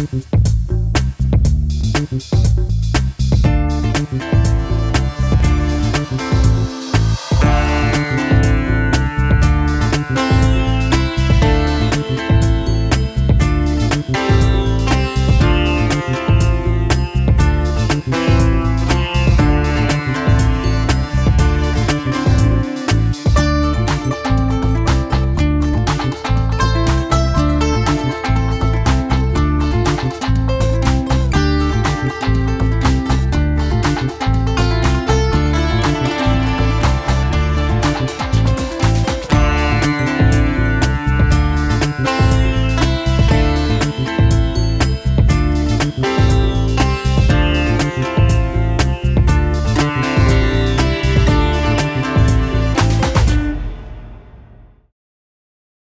Música